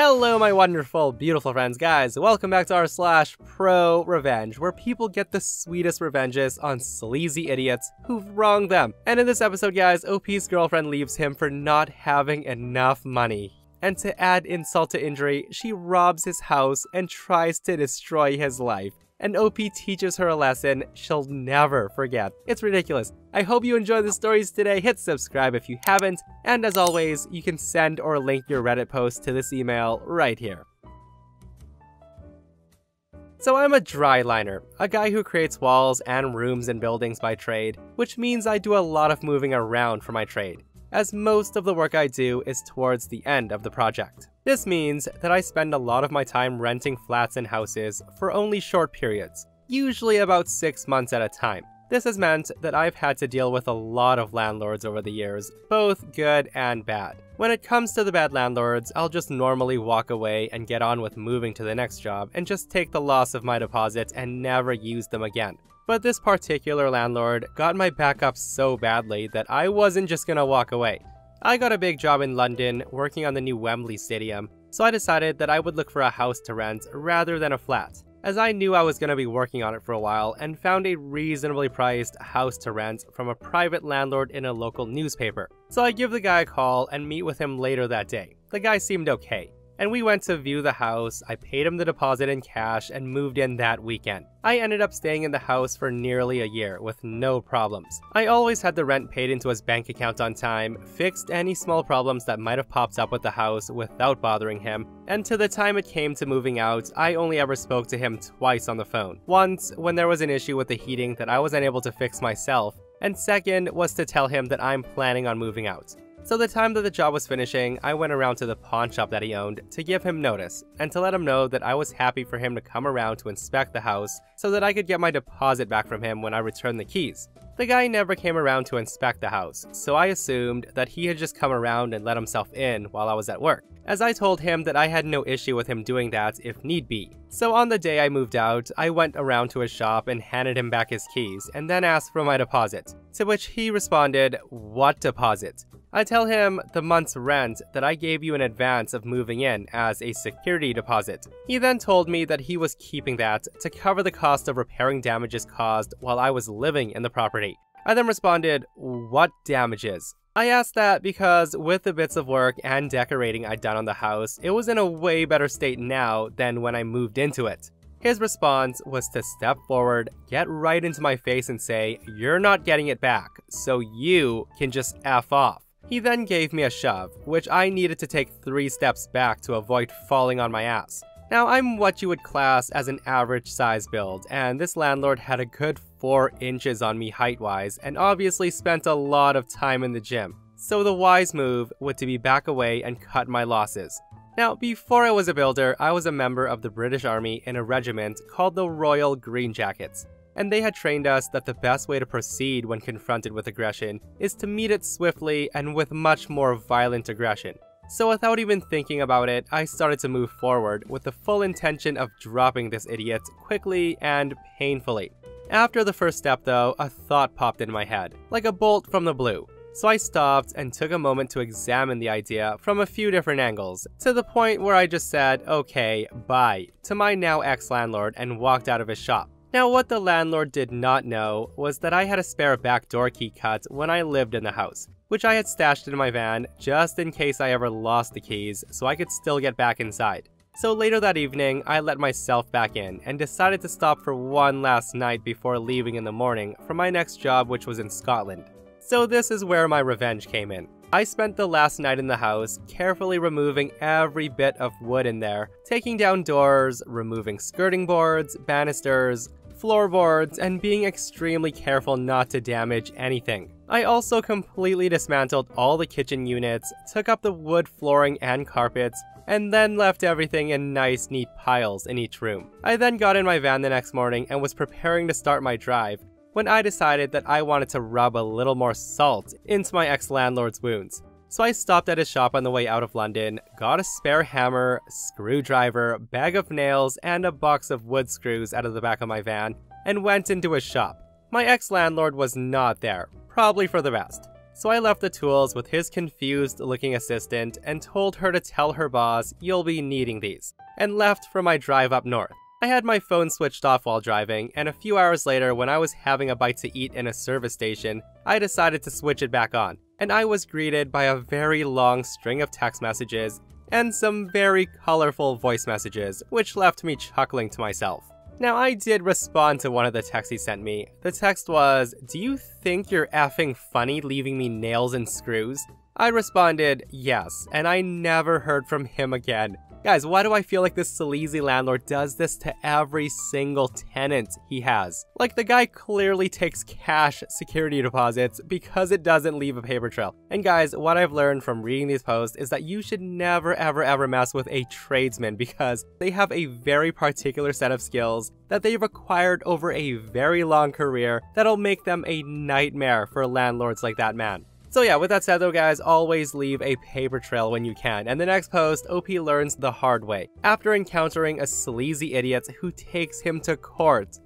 Hello, my wonderful, beautiful friends. Guys, welcome back to our slash pro revenge, where people get the sweetest revenges on sleazy idiots who've wronged them. And in this episode, guys, OP's girlfriend leaves him for not having enough money. And to add insult to injury, she robs his house and tries to destroy his life and OP teaches her a lesson she'll never forget. It's ridiculous. I hope you enjoy the stories today. Hit subscribe if you haven't, and as always, you can send or link your Reddit post to this email right here. So I'm a dry liner, a guy who creates walls and rooms and buildings by trade, which means I do a lot of moving around for my trade as most of the work I do is towards the end of the project. This means that I spend a lot of my time renting flats and houses for only short periods, usually about 6 months at a time. This has meant that I've had to deal with a lot of landlords over the years, both good and bad. When it comes to the bad landlords, I'll just normally walk away and get on with moving to the next job and just take the loss of my deposits and never use them again. But this particular landlord got my back up so badly that I wasn't just gonna walk away. I got a big job in London working on the new Wembley Stadium, so I decided that I would look for a house to rent rather than a flat, as I knew I was going to be working on it for a while and found a reasonably priced house to rent from a private landlord in a local newspaper. So I give the guy a call and meet with him later that day. The guy seemed okay and we went to view the house. I paid him the deposit in cash and moved in that weekend. I ended up staying in the house for nearly a year with no problems. I always had the rent paid into his bank account on time, fixed any small problems that might have popped up with the house without bothering him, and to the time it came to moving out, I only ever spoke to him twice on the phone. Once, when there was an issue with the heating that I was unable to fix myself, and second was to tell him that I'm planning on moving out. So the time that the job was finishing, I went around to the pawn shop that he owned to give him notice, and to let him know that I was happy for him to come around to inspect the house so that I could get my deposit back from him when I returned the keys. The guy never came around to inspect the house, so I assumed that he had just come around and let himself in while I was at work, as I told him that I had no issue with him doing that if need be. So on the day I moved out, I went around to his shop and handed him back his keys, and then asked for my deposit, to which he responded, what deposit? I tell him the month's rent that I gave you in advance of moving in as a security deposit. He then told me that he was keeping that to cover the cost of repairing damages caused while I was living in the property. I then responded, what damages? I asked that because with the bits of work and decorating I'd done on the house, it was in a way better state now than when I moved into it. His response was to step forward, get right into my face and say, you're not getting it back, so you can just F off. He then gave me a shove, which I needed to take three steps back to avoid falling on my ass. Now, I'm what you would class as an average size build, and this landlord had a good 4 inches on me height-wise, and obviously spent a lot of time in the gym. So the wise move would to be back away and cut my losses. Now, before I was a builder, I was a member of the British Army in a regiment called the Royal Green Jackets and they had trained us that the best way to proceed when confronted with aggression is to meet it swiftly and with much more violent aggression. So without even thinking about it, I started to move forward with the full intention of dropping this idiot quickly and painfully. After the first step though, a thought popped in my head, like a bolt from the blue. So I stopped and took a moment to examine the idea from a few different angles, to the point where I just said, okay, bye, to my now ex-landlord and walked out of his shop. Now, what the landlord did not know was that I had a spare backdoor key cut when I lived in the house, which I had stashed in my van just in case I ever lost the keys so I could still get back inside. So later that evening, I let myself back in and decided to stop for one last night before leaving in the morning for my next job which was in Scotland. So this is where my revenge came in. I spent the last night in the house, carefully removing every bit of wood in there, taking down doors, removing skirting boards, banisters, floorboards, and being extremely careful not to damage anything. I also completely dismantled all the kitchen units, took up the wood flooring and carpets, and then left everything in nice neat piles in each room. I then got in my van the next morning and was preparing to start my drive when I decided that I wanted to rub a little more salt into my ex-landlord's wounds. So I stopped at his shop on the way out of London, got a spare hammer, screwdriver, bag of nails, and a box of wood screws out of the back of my van, and went into his shop. My ex-landlord was not there, probably for the best. So I left the tools with his confused looking assistant and told her to tell her boss you'll be needing these, and left for my drive up north. I had my phone switched off while driving, and a few hours later, when I was having a bite to eat in a service station, I decided to switch it back on, and I was greeted by a very long string of text messages and some very colorful voice messages, which left me chuckling to myself. Now, I did respond to one of the texts he sent me. The text was, Do you think you're effing funny leaving me nails and screws? I responded, yes, and I never heard from him again. Guys, why do I feel like this sleazy landlord does this to every single tenant he has? Like, the guy clearly takes cash security deposits because it doesn't leave a paper trail. And guys, what I've learned from reading these posts is that you should never ever ever mess with a tradesman because they have a very particular set of skills that they've acquired over a very long career that'll make them a nightmare for landlords like that man. So yeah, with that said though guys, always leave a paper trail when you can. And the next post, OP learns the hard way, after encountering a sleazy idiot who takes him to court.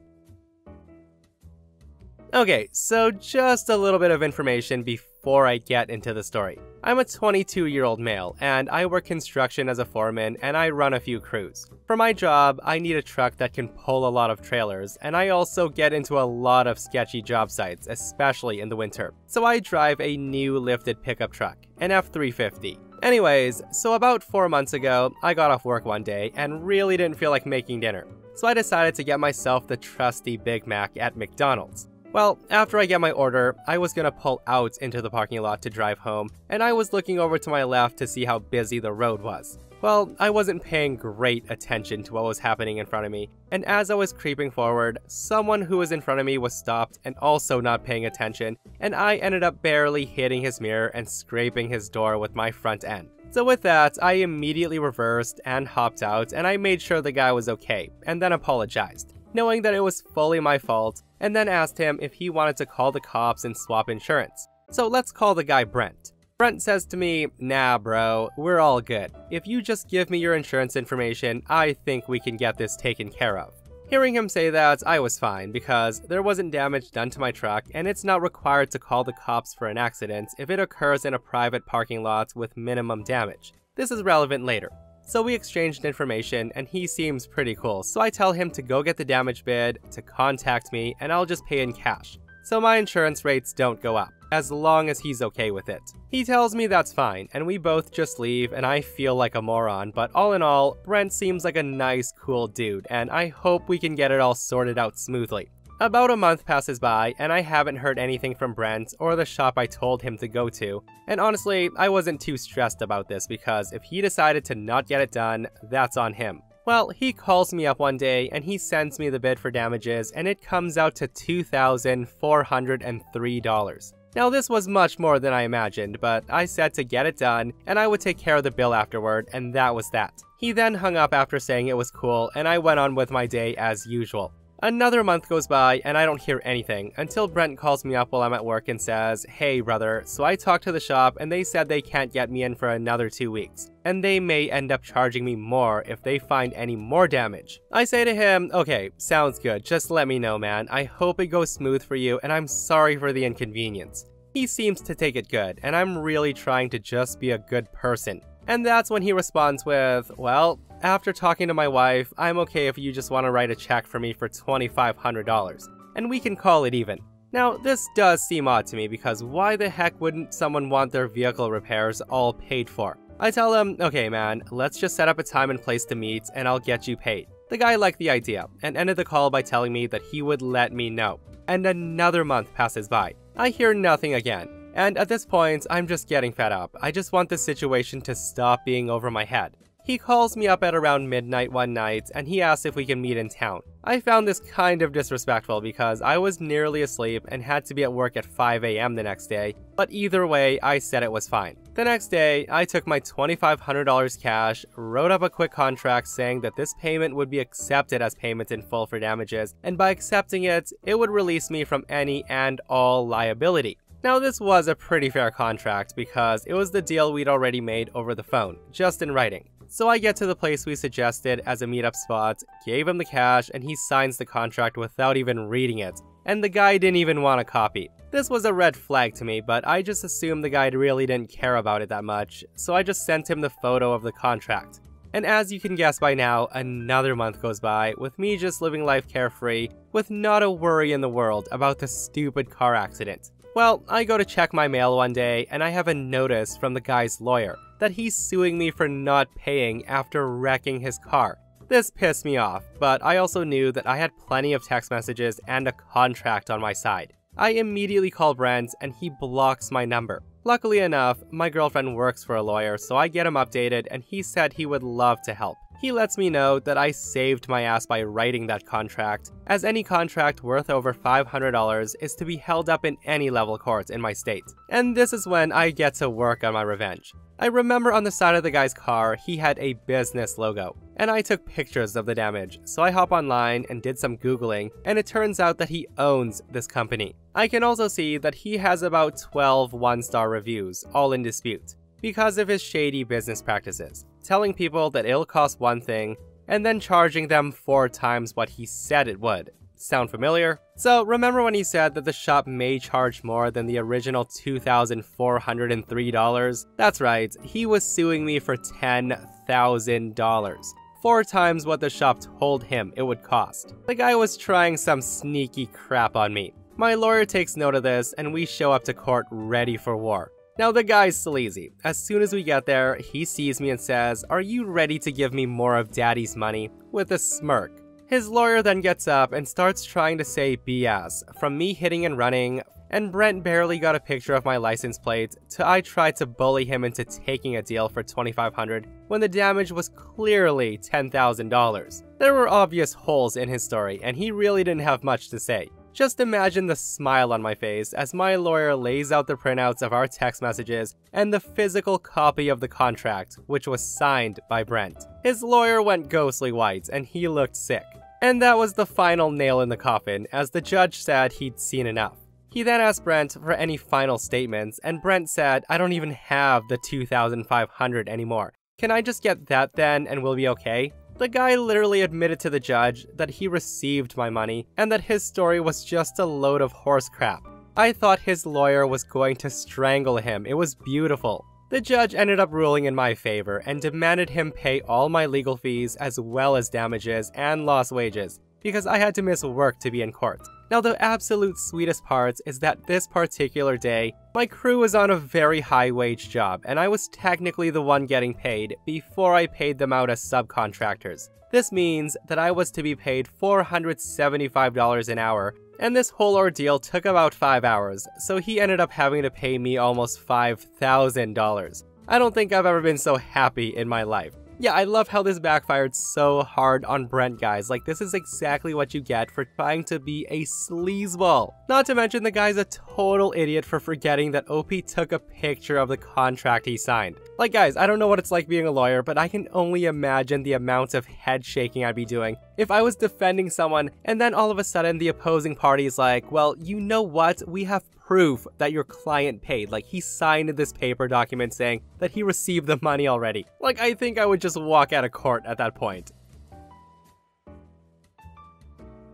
Okay, so just a little bit of information before I get into the story. I'm a 22 year old male, and I work construction as a foreman and I run a few crews. For my job, I need a truck that can pull a lot of trailers, and I also get into a lot of sketchy job sites, especially in the winter. So I drive a new lifted pickup truck, an F350. Anyways, so about 4 months ago, I got off work one day and really didn't feel like making dinner. So I decided to get myself the trusty Big Mac at McDonald's. Well, after I get my order, I was gonna pull out into the parking lot to drive home, and I was looking over to my left to see how busy the road was. Well, I wasn't paying great attention to what was happening in front of me, and as I was creeping forward, someone who was in front of me was stopped and also not paying attention, and I ended up barely hitting his mirror and scraping his door with my front end. So with that, I immediately reversed and hopped out, and I made sure the guy was okay, and then apologized knowing that it was fully my fault, and then asked him if he wanted to call the cops and swap insurance. So let's call the guy Brent. Brent says to me, nah bro, we're all good. If you just give me your insurance information, I think we can get this taken care of. Hearing him say that, I was fine because there wasn't damage done to my truck and it's not required to call the cops for an accident if it occurs in a private parking lot with minimum damage. This is relevant later. So we exchanged information and he seems pretty cool, so I tell him to go get the damage bid, to contact me, and I'll just pay in cash. So my insurance rates don't go up, as long as he's okay with it. He tells me that's fine, and we both just leave and I feel like a moron, but all in all, Brent seems like a nice, cool dude, and I hope we can get it all sorted out smoothly. About a month passes by, and I haven't heard anything from Brent or the shop I told him to go to. And honestly, I wasn't too stressed about this because if he decided to not get it done, that's on him. Well, he calls me up one day and he sends me the bid for damages and it comes out to $2,403. Now this was much more than I imagined, but I said to get it done and I would take care of the bill afterward and that was that. He then hung up after saying it was cool and I went on with my day as usual. Another month goes by and I don't hear anything until Brent calls me up while I'm at work and says, Hey brother, so I talked to the shop and they said they can't get me in for another two weeks. And they may end up charging me more if they find any more damage. I say to him, okay, sounds good, just let me know man. I hope it goes smooth for you and I'm sorry for the inconvenience. He seems to take it good, and I'm really trying to just be a good person. And that's when he responds with, well, after talking to my wife, I'm okay if you just want to write a check for me for $2,500, and we can call it even. Now, this does seem odd to me because why the heck wouldn't someone want their vehicle repairs all paid for? I tell him, okay man, let's just set up a time and place to meet and I'll get you paid. The guy liked the idea and ended the call by telling me that he would let me know. And another month passes by. I hear nothing again. And at this point, I'm just getting fed up. I just want this situation to stop being over my head. He calls me up at around midnight one night and he asks if we can meet in town. I found this kind of disrespectful because I was nearly asleep and had to be at work at 5am the next day, but either way, I said it was fine. The next day, I took my $2,500 cash, wrote up a quick contract saying that this payment would be accepted as payment in full for damages, and by accepting it, it would release me from any and all liability. Now this was a pretty fair contract because it was the deal we'd already made over the phone, just in writing. So I get to the place we suggested as a meetup spot, gave him the cash, and he signs the contract without even reading it. and the guy didn't even want a copy. This was a red flag to me, but I just assumed the guy really didn't care about it that much, so I just sent him the photo of the contract. And as you can guess by now, another month goes by with me just living life carefree, with not a worry in the world about the stupid car accident. Well, I go to check my mail one day and I have a notice from the guy's lawyer that he's suing me for not paying after wrecking his car. This pissed me off, but I also knew that I had plenty of text messages and a contract on my side. I immediately call Brent and he blocks my number. Luckily enough, my girlfriend works for a lawyer, so I get him updated and he said he would love to help. He lets me know that I saved my ass by writing that contract, as any contract worth over $500 is to be held up in any level court in my state. And this is when I get to work on my revenge. I remember on the side of the guy's car, he had a business logo, and I took pictures of the damage, so I hop online and did some googling, and it turns out that he owns this company. I can also see that he has about 12 one-star reviews, all in dispute because of his shady business practices, telling people that it'll cost one thing and then charging them four times what he said it would. Sound familiar? So remember when he said that the shop may charge more than the original $2,403? That's right, he was suing me for $10,000 four times what the shop told him it would cost. The guy was trying some sneaky crap on me. My lawyer takes note of this, and we show up to court ready for war. Now the guy's sleazy. As soon as we get there, he sees me and says, Are you ready to give me more of daddy's money? With a smirk. His lawyer then gets up and starts trying to say BS, from me hitting and running, and Brent barely got a picture of my license plate, to I tried to bully him into taking a deal for 2500 when the damage was clearly $10,000. There were obvious holes in his story, and he really didn't have much to say. Just imagine the smile on my face as my lawyer lays out the printouts of our text messages and the physical copy of the contract, which was signed by Brent. His lawyer went ghostly white and he looked sick. And that was the final nail in the coffin, as the judge said he'd seen enough. He then asked Brent for any final statements, and Brent said, I don't even have the 2,500 anymore. Can I just get that then and we'll be okay? The guy literally admitted to the judge that he received my money and that his story was just a load of horse crap. I thought his lawyer was going to strangle him. It was beautiful. The judge ended up ruling in my favor and demanded him pay all my legal fees as well as damages and lost wages because I had to miss work to be in court. Now the absolute sweetest part is that this particular day, my crew was on a very high wage job and I was technically the one getting paid before I paid them out as subcontractors. This means that I was to be paid $475 an hour and this whole ordeal took about 5 hours, so he ended up having to pay me almost $5,000. I don't think I've ever been so happy in my life. Yeah, I love how this backfired so hard on Brent, guys. Like, this is exactly what you get for trying to be a sleazeball. Not to mention the guy's a total idiot for forgetting that OP took a picture of the contract he signed. Like, guys, I don't know what it's like being a lawyer, but I can only imagine the amount of head shaking I'd be doing if I was defending someone and then all of a sudden the opposing party is like, well, you know what? We have proof that your client paid. Like, he signed this paper document saying that he received the money already. Like, I think I would just walk out of court at that point.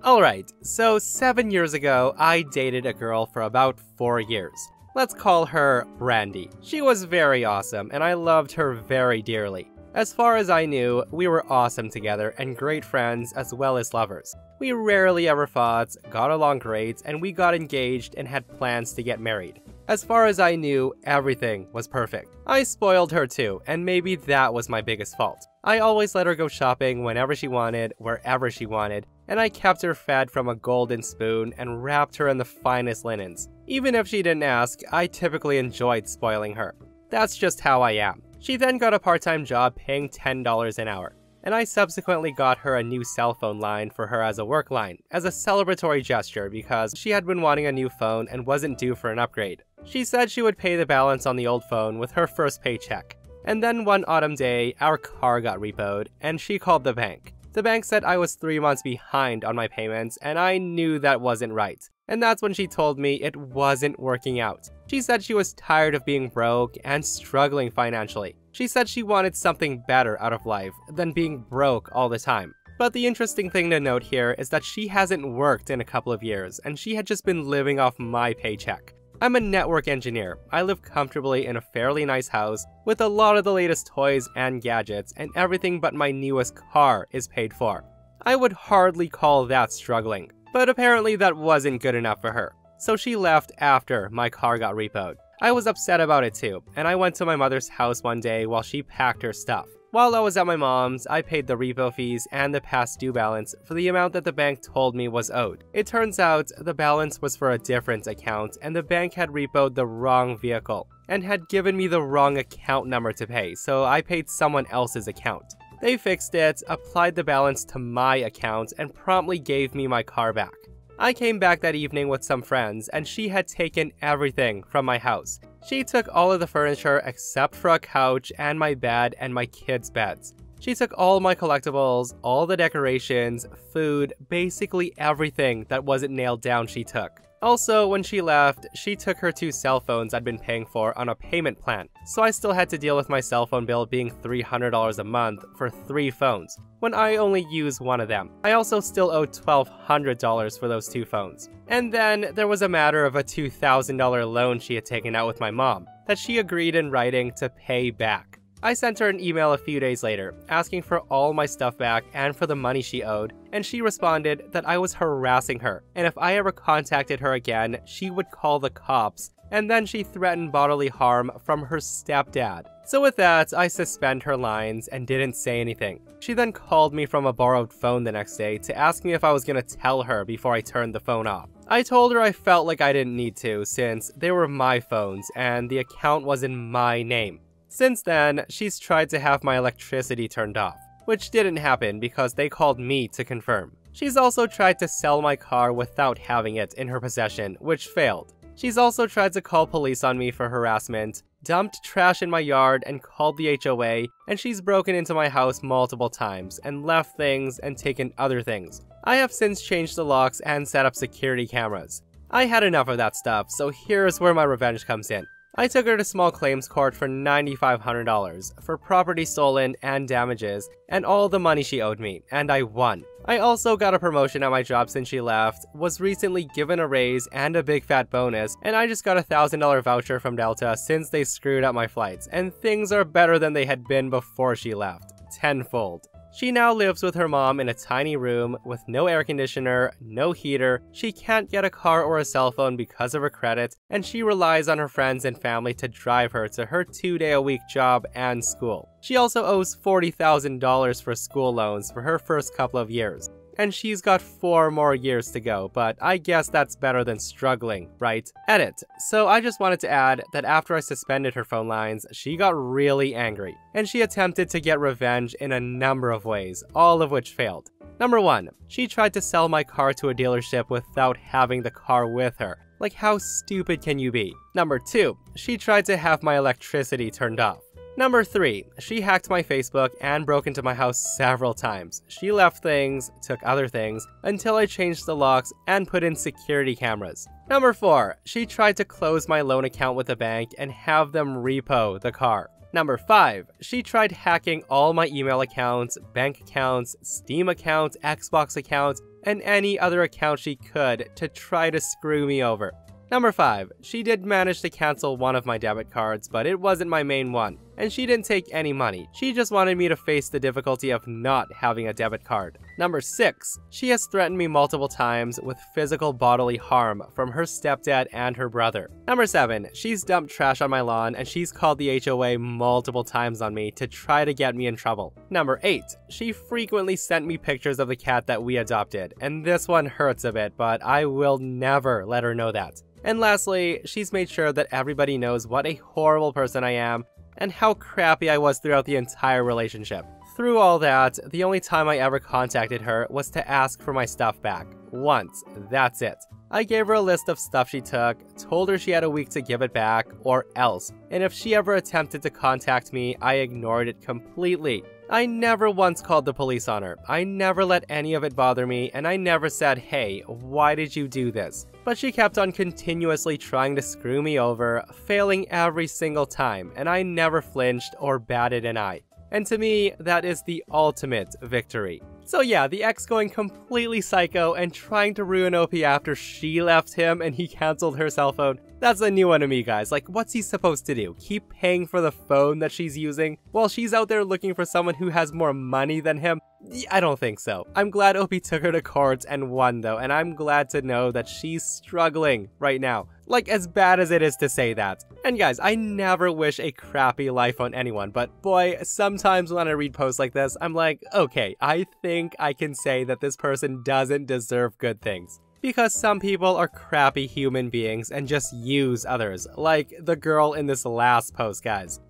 Alright, so seven years ago, I dated a girl for about four years. Let's call her Brandy. She was very awesome, and I loved her very dearly. As far as I knew, we were awesome together and great friends as well as lovers. We rarely ever fought, got along great, and we got engaged and had plans to get married. As far as I knew, everything was perfect. I spoiled her too, and maybe that was my biggest fault. I always let her go shopping whenever she wanted, wherever she wanted, and I kept her fed from a golden spoon and wrapped her in the finest linens. Even if she didn't ask, I typically enjoyed spoiling her. That's just how I am. She then got a part-time job paying $10 an hour, and I subsequently got her a new cell phone line for her as a work line, as a celebratory gesture because she had been wanting a new phone and wasn't due for an upgrade. She said she would pay the balance on the old phone with her first paycheck. And then one autumn day, our car got repoed, and she called the bank. The bank said I was three months behind on my payments, and I knew that wasn't right. And that's when she told me it wasn't working out. She said she was tired of being broke and struggling financially. She said she wanted something better out of life than being broke all the time. But the interesting thing to note here is that she hasn't worked in a couple of years, and she had just been living off my paycheck. I'm a network engineer. I live comfortably in a fairly nice house with a lot of the latest toys and gadgets, and everything but my newest car is paid for. I would hardly call that struggling, but apparently that wasn't good enough for her. So she left after my car got repoed. I was upset about it too, and I went to my mother's house one day while she packed her stuff. While I was at my mom's, I paid the repo fees and the past due balance for the amount that the bank told me was owed. It turns out the balance was for a different account and the bank had repoed the wrong vehicle and had given me the wrong account number to pay, so I paid someone else's account. They fixed it, applied the balance to my account, and promptly gave me my car back. I came back that evening with some friends, and she had taken everything from my house. She took all of the furniture except for a couch and my bed and my kids' beds. She took all my collectibles, all the decorations, food, basically everything that wasn't nailed down she took. Also, when she left, she took her two cell phones I'd been paying for on a payment plan, so I still had to deal with my cell phone bill being $300 a month for three phones, when I only use one of them. I also still owe $1,200 for those two phones. And then there was a matter of a $2,000 loan she had taken out with my mom, that she agreed in writing to pay back. I sent her an email a few days later, asking for all my stuff back and for the money she owed, and she responded that I was harassing her, and if I ever contacted her again, she would call the cops, and then she threatened bodily harm from her stepdad. So with that, I suspend her lines and didn't say anything. She then called me from a borrowed phone the next day to ask me if I was gonna tell her before I turned the phone off. I told her I felt like I didn't need to since they were my phones and the account was in my name. Since then, she's tried to have my electricity turned off, which didn't happen because they called me to confirm. She's also tried to sell my car without having it in her possession, which failed. She's also tried to call police on me for harassment, dumped trash in my yard and called the HOA, and she's broken into my house multiple times and left things and taken other things. I have since changed the locks and set up security cameras. I had enough of that stuff, so here's where my revenge comes in. I took her to small claims court for $9,500 for property stolen and damages and all the money she owed me, and I won. I also got a promotion at my job since she left, was recently given a raise and a big fat bonus, and I just got a $1,000 voucher from Delta since they screwed up my flights, and things are better than they had been before she left. Tenfold. She now lives with her mom in a tiny room with no air conditioner, no heater, she can't get a car or a cell phone because of her credit, and she relies on her friends and family to drive her to her two day a week job and school. She also owes $40,000 for school loans for her first couple of years and she's got four more years to go, but I guess that's better than struggling, right? Edit. So I just wanted to add that after I suspended her phone lines, she got really angry, and she attempted to get revenge in a number of ways, all of which failed. Number 1. She tried to sell my car to a dealership without having the car with her. Like how stupid can you be? Number 2. She tried to have my electricity turned off. Number 3. She hacked my Facebook and broke into my house several times. She left things, took other things, until I changed the locks and put in security cameras. Number 4. She tried to close my loan account with the bank and have them repo the car. Number 5. She tried hacking all my email accounts, bank accounts, Steam accounts, Xbox accounts, and any other account she could to try to screw me over. Number 5. She did manage to cancel one of my debit cards, but it wasn't my main one, and she didn't take any money. She just wanted me to face the difficulty of not having a debit card. Number 6. She has threatened me multiple times with physical bodily harm from her stepdad and her brother. Number 7. She's dumped trash on my lawn and she's called the HOA multiple times on me to try to get me in trouble. Number 8. She frequently sent me pictures of the cat that we adopted, and this one hurts a bit, but I will never let her know that. And lastly, she's made sure that everybody knows what a horrible person I am and how crappy I was throughout the entire relationship. Through all that, the only time I ever contacted her was to ask for my stuff back. Once, that's it. I gave her a list of stuff she took, told her she had a week to give it back, or else, and if she ever attempted to contact me, I ignored it completely. I never once called the police on her. I never let any of it bother me, and I never said, hey, why did you do this? But she kept on continuously trying to screw me over, failing every single time, and I never flinched or batted an eye. And to me, that is the ultimate victory. So yeah, the ex going completely psycho and trying to ruin OP after she left him and he cancelled her cell phone. That's a new one to me, guys. Like, what's he supposed to do? Keep paying for the phone that she's using while she's out there looking for someone who has more money than him? I don't think so. I'm glad OP took her to court and won though, and I'm glad to know that she's struggling right now. Like, as bad as it is to say that. And guys, I never wish a crappy life on anyone, but boy, sometimes when I read posts like this, I'm like, okay, I think I can say that this person doesn't deserve good things. Because some people are crappy human beings and just use others, like the girl in this last post, guys.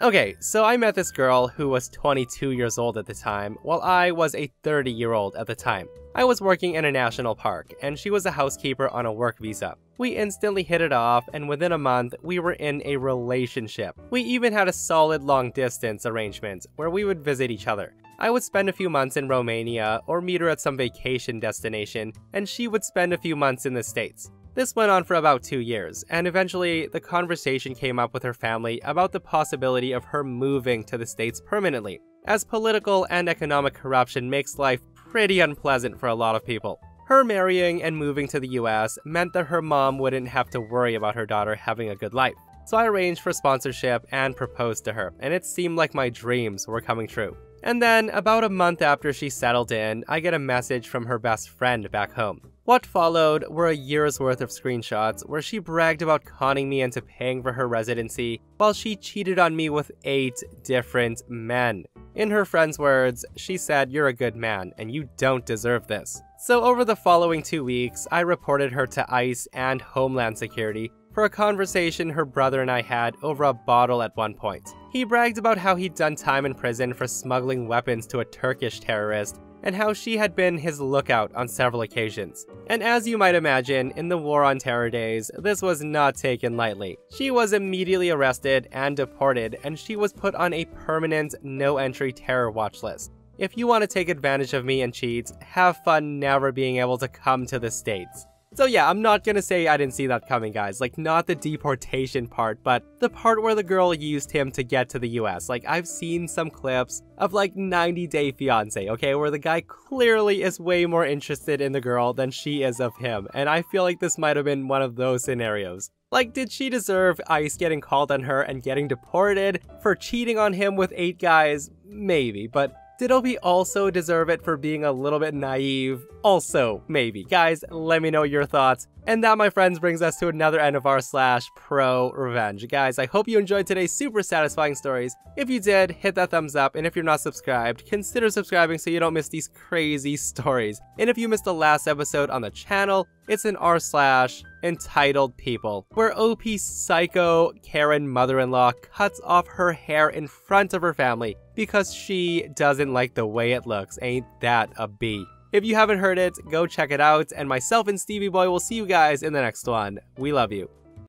Okay, so I met this girl who was 22 years old at the time, while I was a 30 year old at the time. I was working in a national park, and she was a housekeeper on a work visa. We instantly hit it off, and within a month, we were in a relationship. We even had a solid long distance arrangement where we would visit each other. I would spend a few months in Romania or meet her at some vacation destination, and she would spend a few months in the States. This went on for about two years, and eventually the conversation came up with her family about the possibility of her moving to the States permanently, as political and economic corruption makes life pretty unpleasant for a lot of people. Her marrying and moving to the US meant that her mom wouldn't have to worry about her daughter having a good life. So I arranged for sponsorship and proposed to her, and it seemed like my dreams were coming true. And then, about a month after she settled in, I get a message from her best friend back home. What followed were a year's worth of screenshots where she bragged about conning me into paying for her residency while she cheated on me with eight different men. In her friend's words, she said, You're a good man and you don't deserve this. So, over the following two weeks, I reported her to ICE and Homeland Security for a conversation her brother and I had over a bottle at one point. He bragged about how he'd done time in prison for smuggling weapons to a Turkish terrorist, and how she had been his lookout on several occasions. And as you might imagine, in the War on Terror days, this was not taken lightly. She was immediately arrested and deported, and she was put on a permanent no-entry terror watch list. If you want to take advantage of me and cheat, have fun never being able to come to the States. So yeah, I'm not gonna say I didn't see that coming, guys. Like, not the deportation part, but the part where the girl used him to get to the US. Like, I've seen some clips of like 90 Day Fiance, okay, where the guy clearly is way more interested in the girl than she is of him, and I feel like this might have been one of those scenarios. Like, did she deserve ICE getting called on her and getting deported for cheating on him with eight guys? Maybe, but did OP also deserve it for being a little bit naive? Also, maybe. Guys, let me know your thoughts. And that, my friends, brings us to another end of our slash pro revenge. Guys, I hope you enjoyed today's super satisfying stories. If you did, hit that thumbs up, and if you're not subscribed, consider subscribing so you don't miss these crazy stories. And if you missed the last episode on the channel, it's an r slash entitled people, where OP psycho Karen mother-in-law cuts off her hair in front of her family because she doesn't like the way it looks. Ain't that a B? If you haven't heard it, go check it out, and myself and Stevie Boy will see you guys in the next one. We love you.